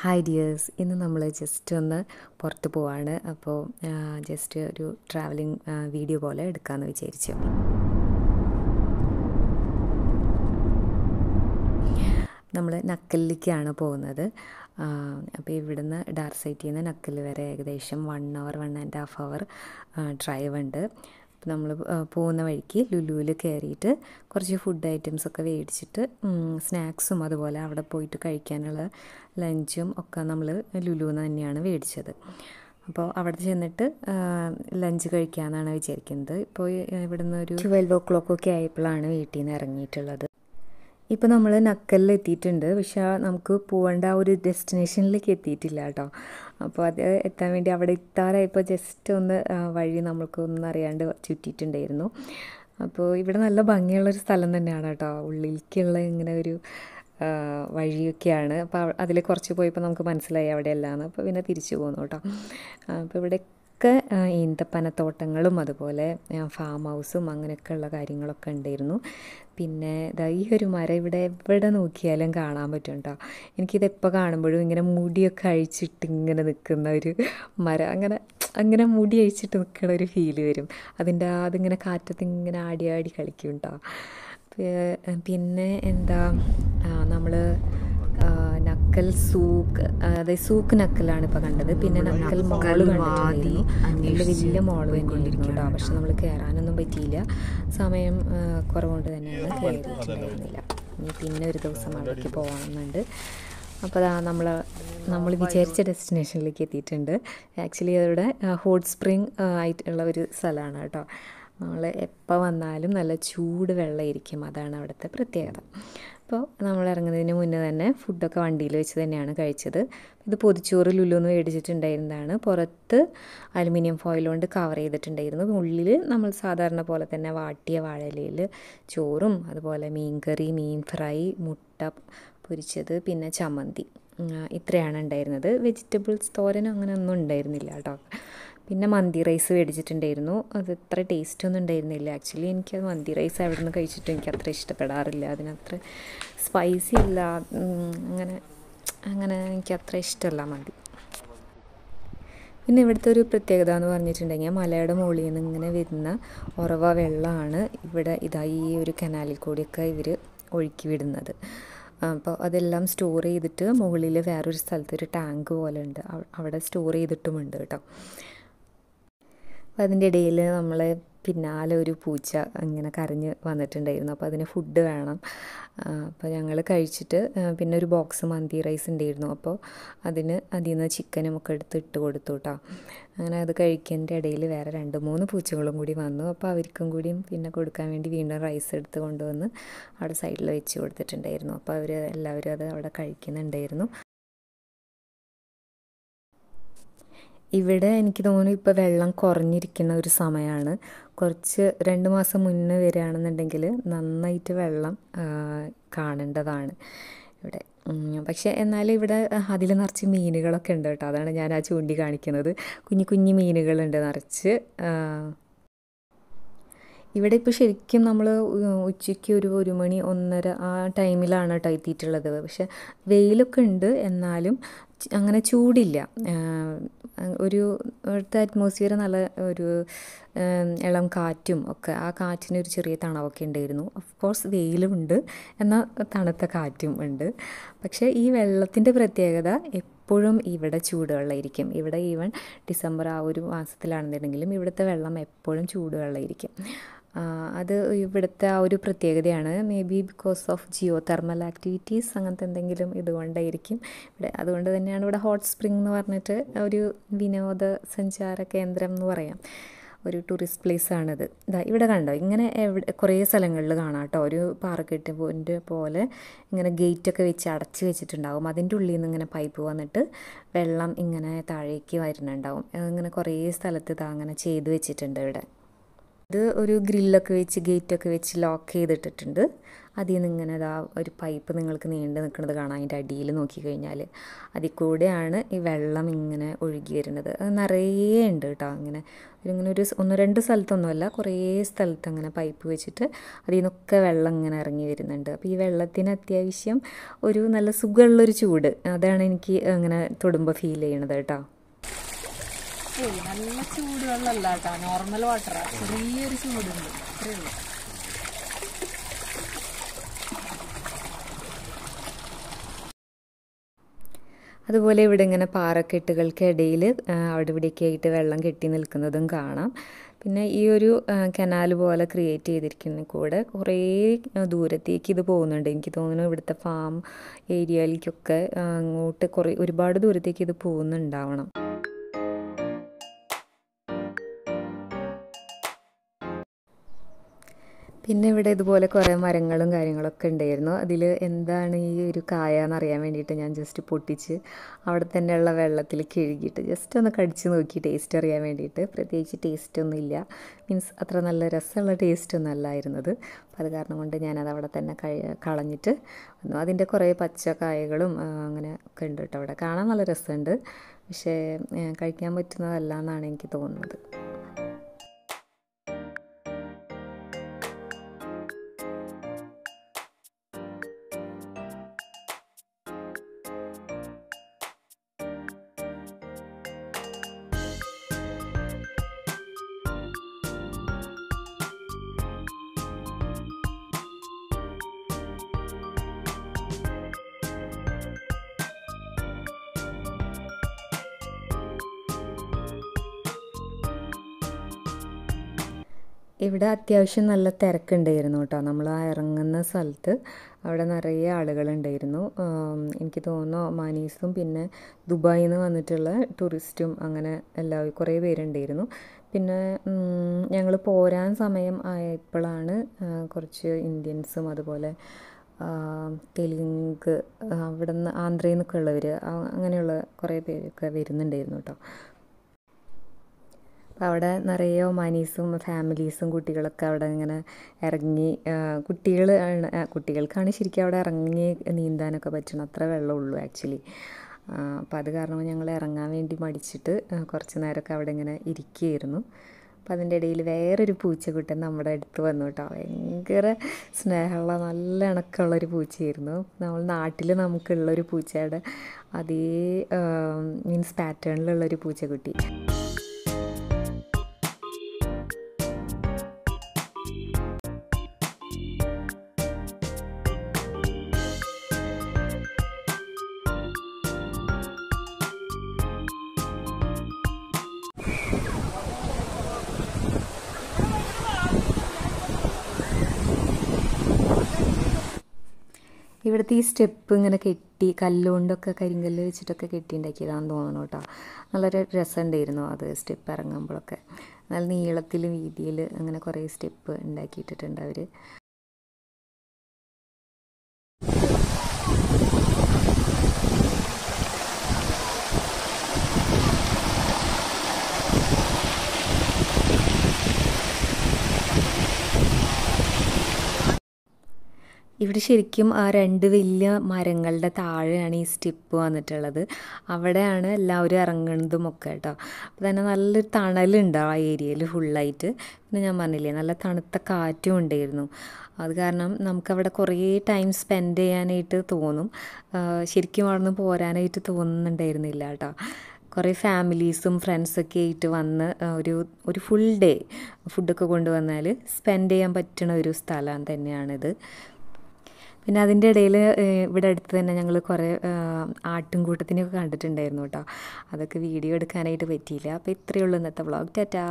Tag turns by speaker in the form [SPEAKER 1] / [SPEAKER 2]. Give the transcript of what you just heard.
[SPEAKER 1] Hi dears ഇന്ന് നമ്മൾ just ഒന്ന് പുറത്ത് പോവാണ്. അപ്പോൾ ജസ്റ്റ് ഒരു ട്രാവലിംഗ് വീഡിയോ പോലെ എടുക്കാമെന്ന് വിചാരിച്ചു. നമ്മൾ നക്കലിലേക്കാണ് പോകുന്നത്. അപ്പോൾ ഇവിടുന്ന് ഡാർസൈറ്റിൽ നിന്ന് നക്കൽ വരെ ഏകദേശം one hour one and half hour drive ഉണ്ട്. നമ്മൾ പോകുന്ന വഴിക്ക് ലുലുവിൽ കയറിയിട്ട് കുറച്ച് ഫുഡ് ഐറ്റംസൊക്കെ മേടിച്ചിട്ട് സ്നാക്സും അതുപോലെ അവിടെ പോയിട്ട് കഴിക്കാനുള്ള ലഞ്ചും ഒക്കെ നമ്മൾ ലുലുവിൽ തന്നെയാണ് മേടിച്ചത്. അപ്പോൾ അവിടെ ചെന്നിട്ട് ലഞ്ച് കഴിക്കാമെന്നാണ് വിചാരിക്കുന്നത്. ഇപ്പോൾ ഇവിടുന്ന് ഒരു ട്വൽവ് ഓ ക്ലോക്ക് ഒക്കെ ആയപ്പോഴാണ് വീട്ടിൽ നിന്ന് ഇറങ്ങിയിട്ടുള്ളത്. ഇപ്പോൾ നമ്മൾ നക്കലിൽ എത്തിയിട്ടുണ്ട് പക്ഷെ നമുക്ക് പോകേണ്ട ഒരു ഡെസ്റ്റിനേഷനിലേക്ക് എത്തിയിട്ടില്ല കേട്ടോ. അപ്പോൾ അത് എത്താൻ വേണ്ടി അവിടെ എത്താറായപ്പോൾ ജസ്റ്റ് ഒന്ന് വഴി നമ്മൾക്ക് ഒന്നും അറിയാണ്ട് ചുറ്റിയിട്ടുണ്ടായിരുന്നു. അപ്പോൾ ഇവിടെ നല്ല ഭംഗിയുള്ളൊരു സ്ഥലം തന്നെയാണ് കേട്ടോ. ഉള്ളിലേക്കുള്ള ഇങ്ങനെ ഒരു വഴിയൊക്കെയാണ്. അപ്പോൾ അതിൽ കുറച്ച് പോയപ്പോൾ നമുക്ക് മനസ്സിലായി അവിടെയല്ലാന്ന്. അപ്പോൾ പിന്നെ തിരിച്ചു പോന്നു കേട്ടോ. അപ്പോൾ ഇവിടെയൊക്കെ ഈന്തപ്പനത്തോട്ടങ്ങളും അതുപോലെ ഫാം ഹൗസും അങ്ങനെയൊക്കെയുള്ള കാര്യങ്ങളൊക്കെ ഉണ്ടായിരുന്നു. പിന്നെ ഇതാ ഈ ഒരു മരം ഇവിടെ എവിടെ നോക്കിയാലും കാണാൻ പറ്റും കേട്ടോ എനിക്കിതെപ്പോൾ കാണുമ്പോഴും ഇങ്ങനെ മുടിയൊക്കെ അഴിച്ചിട്ട് ഇങ്ങനെ നിൽക്കുന്ന ഒരു മരം. അങ്ങനെ അങ്ങനെ മുടി അഴിച്ചിട്ട് നിൽക്കുന്ന ഒരു ഫീൽ വരും. അതിന്റെ അതിങ്ങനെ കാറ്റത്ത് ഇങ്ങനെ ആടി ആടി കളിക്കും കേട്ടോ പിന്നെ എന്താ നമ്മൾ നക്കൽ സൂക്ക് അതായത് സൂക്ക് നക്കലാണ് ഇപ്പോൾ കണ്ടത്. പിന്നെ നക്കൽ മോൾ കണ്ടിട്ടുണ്ടായിരുന്നു. നല്ല വലിയ മോൾ തന്നെയായിരുന്നു കേട്ടോ. പക്ഷെ നമ്മൾ കയറാനൊന്നും പറ്റിയില്ല. സമയം കുറവുകൊണ്ട് തന്നെയാണ് കയറിയിട്ടുണ്ടായിരുന്നില്ല ഇനി പിന്നെ ഒരു ദിവസം അവിടേക്ക് പോകണമെന്നുണ്ട് അപ്പോൾ അതാ നമ്മൾ നമ്മൾ വിചാരിച്ച ഡെസ്റ്റിനേഷനിലേക്ക് എത്തിയിട്ടുണ്ട്. ആക്ച്വലി അവിടെ ഹോട്ട് സ്പ്രിങ് ആയിട്ടുള്ള ഒരു സ്ഥലമാണ് കേട്ടോ. നമ്മൾ എപ്പോൾ വന്നാലും നല്ല ചൂട് വെള്ളമായിരിക്കും. അതാണ് അവിടുത്തെ പ്രത്യേകത. അപ്പോൾ നമ്മൾ ഇറങ്ങുന്നതിന് മുന്നേ തന്നെ ഫുഡൊക്കെ വണ്ടിയിൽ വെച്ച് തന്നെയാണ് കഴിച്ചത്. ഇത് പൊതിച്ചോറ് ലുലുന്ന് മേടിച്ചിട്ടുണ്ടായിരുന്നതാണ്. പുറത്ത് അലുമിനിയം ഫോയിൽ കൊണ്ട് കവർ ചെയ്തിട്ടുണ്ടായിരുന്നു. ഉള്ളിൽ നമ്മൾ സാധാരണ പോലെ തന്നെ വാട്ടിയ വാഴയിലയിൽ ചോറും അതുപോലെ മീൻകറി മീൻ ഫ്രൈ മുട്ട പൊരിച്ചത് പിന്നെ ചമ്മന്തി. ഇത്രയാണ് ഉണ്ടായിരുന്നത്. വെജിറ്റബിൾസ് തോരനും അങ്ങനെ ഒന്നും ഉണ്ടായിരുന്നില്ല കേട്ടോ. പിന്നെ മന്തി റൈസ് മേടിച്ചിട്ടുണ്ടായിരുന്നു. അത് ഇത്ര ടേസ്റ്റ് ഒന്നും ഉണ്ടായിരുന്നില്ല. ആക്ച്വലി എനിക്ക് മന്തി റൈസ് അവിടെ നിന്ന് കഴിച്ചിട്ട് എനിക്ക് അത്ര ഇഷ്ടപ്പെടാറില്ല. അതിനത്ര സ്പൈസി ഇല്ല. അങ്ങനെ അങ്ങനെ എനിക്ക് അത്ര ഇഷ്ടമല്ല മന്തി. പിന്നെ ഇവിടുത്തെ ഒരു പ്രത്യേകത എന്ന് പറഞ്ഞിട്ടുണ്ടെങ്കിൽ മലയുടെ മുകളിൽ നിന്ന് ഇങ്ങനെ വരുന്ന ഉറവ വെള്ളമാണ് ഇവിടെ ഇതാ ഈ ഒരു കനാലിൽ കൂടിയൊക്കെ ഇവർ ഒഴുക്കി വിടുന്നത്. അപ്പോൾ അതെല്ലാം സ്റ്റോർ ചെയ്തിട്ട് മുകളിൽ വേറൊരു സ്ഥലത്ത് ഒരു ടാങ്ക് പോലെ ഉണ്ട്. അവിടെ സ്റ്റോർ ചെയ്തിട്ടുമുണ്ട് കേട്ടോ. അപ്പോൾ അതിന്റെ ഇടയിൽ നമ്മൾ പിന്നാലെ ഒരു പൂച്ച ഇങ്ങനെ കരഞ്ഞ് വന്നിട്ടുണ്ടായിരുന്നു. അപ്പോൾ അതിന് ഫുഡ് വേണം. അപ്പോൾ ഞങ്ങൾ കഴിച്ചിട്ട് പിന്നെ ഒരു ബോക്സ് മന്തി റൈസ് ഉണ്ടായിരുന്നു അപ്പോൾ അതിന് അതിൽ നിന്ന് ചിക്കനും ഒക്കെ എടുത്ത് ഇട്ട് കൊടുത്തു കേട്ടോ അങ്ങനെ അത് കഴിക്കുന്നതിന്റെ ഇടയിൽ വേറെ രണ്ട് മൂന്ന് പൂച്ചകളും കൂടി വന്നു. അപ്പോൾ അവർക്കും കൂടിയും പിന്നെ കൊടുക്കാൻ വേണ്ടി വീണ്ടും റൈസ് എടുത്ത് കൊണ്ടുവന്ന് അവിടെ സൈഡിൽ വെച്ച് കൊടുത്തിട്ടുണ്ടായിരുന്നു. അപ്പോൾ അവർ എല്ലാവരും അത് അവിടെ കഴിക്കുന്നുണ്ടായിരുന്നു. ഇവിടെ എനിക്ക് തോന്നുന്നു ഇപ്പോൾ വെള്ളം കുറഞ്ഞിരിക്കുന്ന ഒരു സമയമാണ് കുറച്ച് രണ്ട് മാസം മുന്നേ വരികയാണെന്നുണ്ടെങ്കിൽ നന്നായിട്ട് വെള്ളം കാണേണ്ടതാണ് ഇവിടെ. പക്ഷേ എന്നാലും ഇവിടെ അതിൽ നിറച്ച് മീനുകളൊക്കെ ഉണ്ട് കേട്ടോ. അതാണ് ഞാൻ ആ ചൂണ്ടി കാണിക്കുന്നത് കുഞ്ഞു കുഞ്ഞു മീനുകളുണ്ട് നിറച്ച് ഇവിടെ ഇപ്പോൾ ശരിക്കും നമ്മൾ ഉച്ചയ്ക്ക് ഒരു ഒരു മണി ഒന്നര ആ ടൈമിലാണ് കേട്ടോ എത്തിയിട്ടുള്ളത്. പക്ഷെ വെയിലൊക്കെ ഉണ്ട് എന്നാലും അങ്ങനെ ചൂടില്ല. ഒരു ഇവിടുത്തെ അറ്റ്മോസ്ഫിയർ നല്ല ഒരു ഇളം കാറ്റും ഒക്കെ. ആ കാറ്റിന് ഒരു ചെറിയ തണവൊക്കെ ഉണ്ടായിരുന്നു. ഓഫ് കോഴ്സ് വെയിലുമുണ്ട് എന്നാൽ തണുത്ത കാറ്റും ഉണ്ട്. പക്ഷേ ഈ വെള്ളത്തിന്റെ പ്രത്യേകത എപ്പോഴും ഇവിടെ ചൂടുവെള്ളമായിരിക്കും. ഇവിടെ ഈവൻ ഡിസംബർ ആ ഒരു മാസത്തിലാണെന്നുണ്ടെങ്കിലും ഇവിടുത്തെ വെള്ളം എപ്പോഴും ചൂടുവെള്ളമായിരിക്കും. അത് ഇവിടുത്തെ ആ ഒരു പ്രത്യേകതയാണ്. Maybe because of geothermal activities അങ്ങനത്തെ എന്തെങ്കിലും ഇതുകൊണ്ടായിരിക്കും. ഇവിടെ അതുകൊണ്ട് തന്നെയാണ് ഇവിടെ ഹോട്ട് സ്പ്രിംഗ് എന്ന് പറഞ്ഞിട്ട് ഒരു വിനോദ സഞ്ചാര കേന്ദ്രം എന്ന് പറയാം. ഒരു ടൂറിസ്റ്റ് പ്ലേസ് ആണിത്. ഇതാ ഇവിടെ കണ്ടോ? ഇങ്ങനെ എവിടെ കുറേ സ്ഥലങ്ങളിൽ കാണാം കേട്ടോ. ഒരു പാറക്കെട്ട് പോയിന്റ് പോലെ ഇങ്ങനെ ഗേറ്റൊക്കെ വെച്ച് അടച്ച് വെച്ചിട്ടുണ്ടാവും. അതിന്റെ ഉള്ളിൽ നിന്ന് ഇങ്ങനെ പൈപ്പ് വന്നിട്ട് വെള്ളം ഇങ്ങനെ താഴേക്ക് വരുന്നുണ്ടാവും. ഇങ്ങനെ കുറേ സ്ഥലത്ത് ഇതാ അങ്ങനെ ചെയ്ത് വെച്ചിട്ടുണ്ട് ഇവിടെ. ഇത് ഒരു ഗ്രില്ലൊക്കെ വെച്ച് ഗേറ്റൊക്കെ വെച്ച് ലോക്ക് ചെയ്തിട്ടിട്ടുണ്ട്. അതിൽ നിന്ന് ഇങ്ങനെ അതാ ഒരു പൈപ്പ് നിങ്ങൾക്ക് നീണ്ടു നിൽക്കുന്നത് കാണാം. അതിന്റെ അടിയിൽ നോക്കിക്കഴിഞ്ഞാൽ അതിൽ കൂടെയാണ് ഈ വെള്ളം ഇങ്ങനെ ഒഴുകി വരുന്നത്. അത് നിറയെ ഉണ്ട് കേട്ടോ അങ്ങനെ ഇങ്ങനെ ഒരു ഒന്ന് രണ്ട് സ്ഥലത്തൊന്നുമല്ല കുറേ സ്ഥലത്ത് അങ്ങനെ പൈപ്പ് വെച്ചിട്ട് അതിൽ നിന്നൊക്കെ വെള്ളം ഇങ്ങനെ ഇറങ്ങി വരുന്നുണ്ട്. അപ്പോൾ ഈ വെള്ളത്തിന് അത്യാവശ്യം ഒരു നല്ല സുഖമുള്ളൊരു ചൂട്. അതാണ് എനിക്ക് അങ്ങനെ തൊടുമ്പോൾ ഫീൽ ചെയ്യണത് കേട്ടോ.
[SPEAKER 2] ഏയ് നല്ല ചൂട് വെള്ളമല്ല കേട്ടോ നോർമൽ വാട്ടറാ ചെറിയൊരു ചൂടുണ്ട്. അത്രേ ഉള്ളൂ.
[SPEAKER 1] അതുപോലെ ഇവിടെ ഇങ്ങനെ പാറക്കെട്ടുകൾക്കിടയിൽ അവിടെ ഇവിടെയൊക്കെ ആയിട്ട് വെള്ളം കെട്ടി നിൽക്കുന്നതും കാണാം. പിന്നെ ഈ ഒരു കനാൽ പോലെ ക്രിയേറ്റ് ചെയ്തിരിക്കുന്ന കൂടെ കുറേ ദൂരത്തേക്ക് ഇത് പോകുന്നുണ്ട്. എനിക്ക് തോന്നുന്നു ഇവിടുത്തെ ഫാം ഏരിയയിലേക്കൊക്കെ അങ്ങോട്ട് കുറേ ഒരുപാട് ദൂരത്തേക്ക് ഇത് പോകുന്നുണ്ടാവണം. പിന്നെ ഇവിടെ ഇതുപോലെ കുറേ മരങ്ങളും കാര്യങ്ങളൊക്കെ ഉണ്ടായിരുന്നു. അതിൽ എന്താണ് ഈ ഒരു കായ എന്നറിയാൻ വേണ്ടിയിട്ട് ഞാൻ ജസ്റ്റ് പൊട്ടിച്ച് അവിടെ തന്നെയുള്ള വെള്ളത്തിൽ കഴുകിയിട്ട് ജസ്റ്റ് ഒന്ന് കടിച്ച് നോക്കി ടേസ്റ്റ് അറിയാൻ വേണ്ടിയിട്ട്. പ്രത്യേകിച്ച് ടേസ്റ്റ് ഒന്നും ഇല്ല. മീൻസ് അത്ര നല്ല രസമുള്ള ടേസ്റ്റ് ഒന്നും അല്ലായിരുന്നത്. അപ്പോൾ അത് കാരണം കൊണ്ട് ഞാനത് അവിടെ തന്നെ കളഞ്ഞിട്ട് വന്നു. അതിന്റെ കുറേ പച്ചക്കായകളും അങ്ങനെ ഒക്കെ ഉണ്ട് കേട്ടോ അവിടെ. കാണാൻ നല്ല രസമുണ്ട്. പക്ഷേ കഴിക്കാൻ പറ്റുന്നതല്ല എന്നാണ് എനിക്ക് തോന്നുന്നത്. ഇവിടെ അത്യാവശ്യം നല്ല തിരക്കുണ്ടായിരുന്നു കേട്ടോ. നമ്മൾ ആ ഇറങ്ങുന്ന സ്ഥലത്ത് അവിടെ നിറയെ ആളുകളുണ്ടായിരുന്നു. എനിക്ക് തോന്നുന്നു ഒമാനീസും പിന്നെ ദുബായിൽ നിന്ന് വന്നിട്ടുള്ള ടൂറിസ്റ്റും അങ്ങനെ എല്ലാ കുറേ പേരുണ്ടായിരുന്നു. പിന്നെ ഞങ്ങൾ പോരാൻ സമയം ആയപ്പോഴാണ് കുറച്ച് ഇന്ത്യൻസും അതുപോലെ തെലുങ്ക് അവിടെ നിന്ന് ആന്ധ്രയിൽ നിന്നൊക്കെ ഉള്ളവർ അങ്ങനെയുള്ള കുറേ പേരൊക്കെ വരുന്നുണ്ടായിരുന്നു കേട്ടോ. അപ്പോൾ അവിടെ നിറയെ ഒമാനീസും ഫാമിലീസും കുട്ടികളൊക്കെ അവിടെ ഇങ്ങനെ ഇറങ്ങി കുട്ടികൾ കുട്ടികൾക്കാണ് ശരിക്കും അവിടെ ഇറങ്ങി നീന്താനൊക്കെ പറ്റണം അത്ര വെള്ളമുള്ളൂ ആക്ച്വലി അപ്പോൾ അത് കാരണം ഞങ്ങൾ ഇറങ്ങാൻ വേണ്ടി മടിച്ചിട്ട് കുറച്ച് നേരമൊക്കെ അവിടെ ഇങ്ങനെ ഇരിക്കുകയായിരുന്നു. അപ്പം അതിന്റെ ഇടയിൽ വേറൊരു പൂച്ചക്കുട്ടൻ നമ്മുടെ അടുത്ത് വന്നു കേട്ടോ. ഭയങ്കര സ്നേഹമുള്ള നല്ല ഇണക്കമുള്ളൊരു പൂച്ചയായിരുന്നു. നമ്മൾ നാട്ടിൽ നമുക്കുള്ളൊരു പൂച്ചയുടെ അതേ മീൻസ് പാറ്റേണിലുള്ളൊരു പൂച്ചക്കുട്ടി. ഇവിടുത്തെ ഈ സ്റ്റെപ്പ് ഇങ്ങനെ കെട്ടി കല്ലുകൊണ്ടൊക്കെ കരിങ്കല്ല് വെച്ചിട്ടൊക്കെ കെട്ടി ഉണ്ടാക്കിയതാണെന്ന് തോന്നുന്നു കേട്ടോ. നല്ലൊരു രസമുണ്ടായിരുന്നു അത് സ്റ്റെപ്പ് ഇറങ്ങുമ്പോഴൊക്കെ. നല്ല നീളത്തിൽ വീതിയിൽ അങ്ങനെ കുറേ സ്റ്റെപ്പ് ഉണ്ടാക്കിയിട്ടിട്ടുണ്ട് അവർ ഇവിടെ ശരിക്കും ആ രണ്ട് വലിയ മരങ്ങളുടെ താഴെയാണ് ഈ സ്റ്റെപ്പ് വന്നിട്ടുള്ളത്. അവിടെയാണ് എല്ലാവരും ഇറങ്ങുന്നതും ഒക്കെ കേട്ടോ. അപ്പോൾ തന്നെ നല്ലൊരു തണലുണ്ട് ആ ഏരിയയിൽ ഫുള്ളായിട്ട്. പിന്നെ ഞാൻ പറഞ്ഞില്ലേ നല്ല തണുത്ത കാറ്റും ഉണ്ടായിരുന്നു. അത് കാരണം നമുക്കവിടെ കുറേ ടൈം സ്പെൻഡ് ചെയ്യാനായിട്ട് തോന്നും. ശരിക്കും അവിടെ നിന്ന് പോരാനായിട്ട് തോന്നുന്നുണ്ടായിരുന്നില്ല കേട്ടോ. കുറേ ഫാമിലീസും ഫ്രണ്ട്സൊക്കെ ആയിട്ട് വന്ന് ഒരു ഒരു ഫുൾ ഡേ ഫുഡൊക്കെ കൊണ്ടുവന്നാൽ സ്പെൻഡ് ചെയ്യാൻ പറ്റുന്ന ഒരു സ്ഥലം തന്നെയാണിത്. പിന്നെ അതിന്റെ ഇടയിൽ ഇവിടെ അടുത്ത് തന്നെ ഞങ്ങൾ കുറേ ആട്ടുംകൂട്ടത്തിനെയൊക്കെ കണ്ടിട്ടുണ്ടായിരുന്നു കേട്ടോ. അതൊക്കെ വീഡിയോ എടുക്കാനായിട്ട് പറ്റിയില്ല. അപ്പോൾ ഇത്രയേ ഉള്ളൂ ഇന്നത്തെ വ്ളോഗ് ടാറ്റാ.